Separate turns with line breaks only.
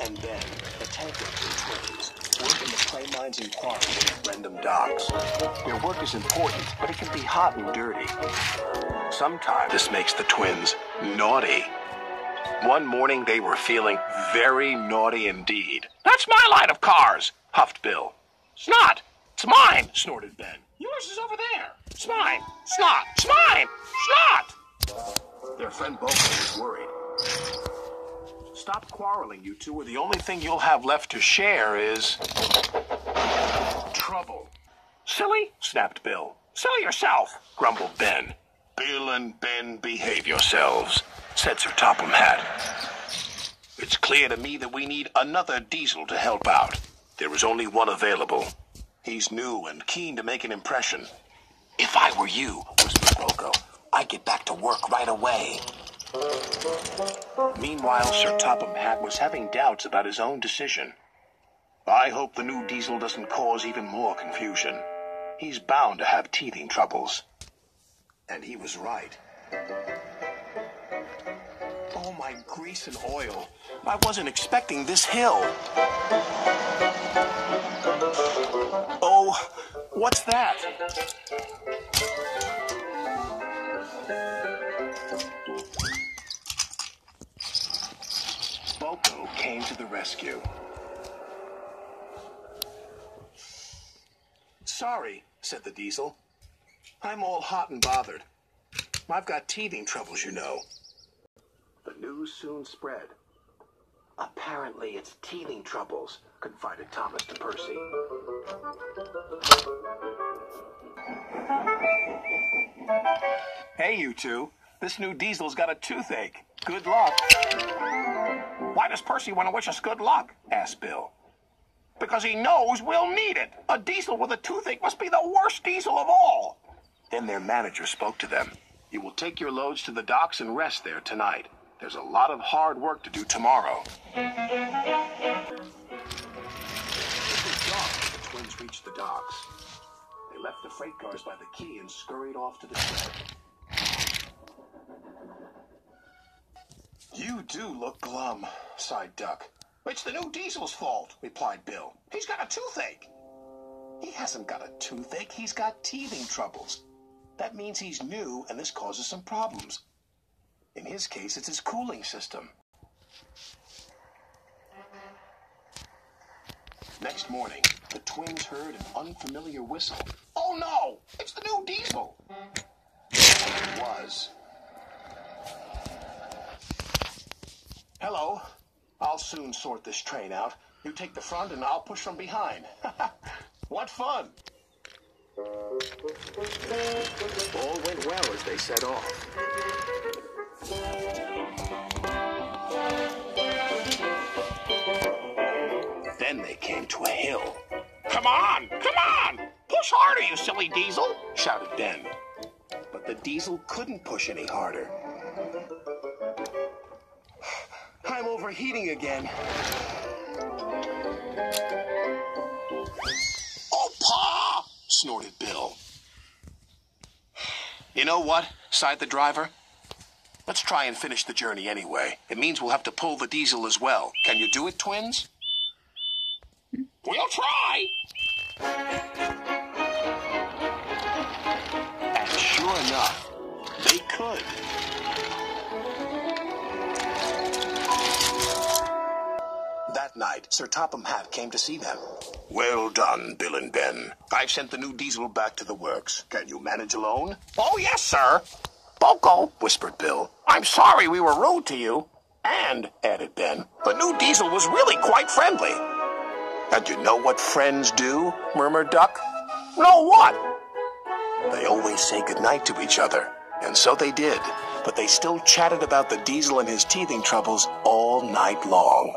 and Ben, the tank twins, work in the clay mines and quarries at Brendam Docks. Their work is important, but it can be hot and dirty. Sometimes this makes the twins naughty. One morning they were feeling very naughty indeed.
That's my line of cars,
huffed Bill.
It's not. It's mine,
snorted Ben.
Yours is over there. It's mine. It's. It's mine. It's.
Their friend BoCo was worried. Stop quarreling, you two, or the only thing you'll have left to share is... trouble.
Silly,
snapped Bill.
Sell yourself,
grumbled Ben. Bill and Ben, behave yourselves, said Sir Topham Hatt. It's clear to me that we need another diesel to help out. There is only one available. He's new and keen to make an impression. If I were you, whispered BoCo, I'd get back to work right away. Meanwhile, Sir Topham Hatt was having doubts about his own decision. I hope the new diesel doesn't cause even more confusion. He's bound to have teething troubles. And he was right. Oh, my grease and oil. I wasn't expecting this hill. Oh, what's that? Came to the rescue. Sorry, said the diesel. I'm all hot and bothered. I've got teething troubles, you know. The news soon spread. Apparently it's teething troubles, confided Thomas to Percy. Hey, you two. This new diesel's got a toothache. Good luck.
Does Percy want to wish us good luck? asked Bill. Because he knows we'll need it. A diesel with a toothache must be the worst diesel of all.
Then their manager spoke to them. You will take your loads to the docks and rest there tonight. There's a lot of hard work to do tomorrow. The twins reached the docks. They left the freight cars by the quay and scurried off to the shed. You do look glum, sighed Duck.
It's the new diesel's fault, replied Bill. He's got a toothache.
He hasn't got a toothache, he's got teething troubles. That means he's new, and this causes some problems. In his case, it's his cooling system. Next morning, the twins heard an unfamiliar whistle.
Oh no! It's the new diesel!
It was. Hello. I'll soon sort this train out. You take the front and I'll push from behind. what fun! All went well as they set off. Then they came to a hill.
Come on! Come on! Push harder, you silly diesel!
shouted Ben. But the diesel couldn't push any harder. I'm overheating again. Oh, Pa! snorted Bill. You know what? sighed the driver. Let's try and finish the journey anyway. It means we'll have to pull the diesel as well. Can you do it, twins?
We'll try!
And sure enough, they could. Night, Sir Topham Hatt came to see them. Well done, Bill and Ben. I've sent the new diesel back to the works. Can you manage alone?
Oh, yes, sir.
BoCo, whispered Bill. I'm sorry we were rude to you. And, added Ben, the new diesel was really quite friendly. And you know what friends do? murmured Duck.
No, what?
They always say goodnight to each other. And so they did. But they still chatted about the diesel and his teething troubles all night long.